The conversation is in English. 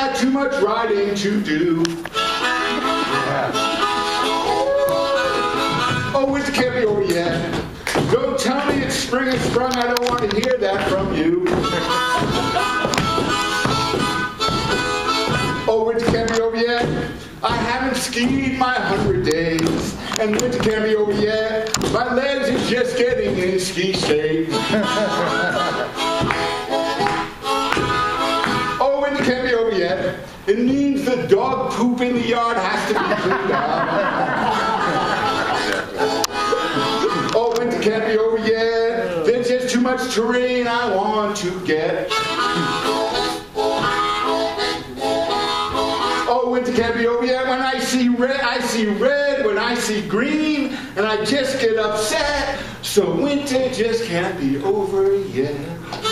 got too much riding to do. Oh, winter can't be over yet. Don't tell me it's spring and sprung. I don't want to hear that from you. Oh, winter can't be over yet. I haven't skied my hundred days, and winter can't be over yet. My legs are just getting in ski shape. yet. It means the dog poop in the yard has to be cleaned up. Oh, winter can't be over yet. There's just too much terrain I want to get. Oh, winter can't be over yet. When I see red, I see red. When I see green, and I just get upset. So winter just can't be over yet.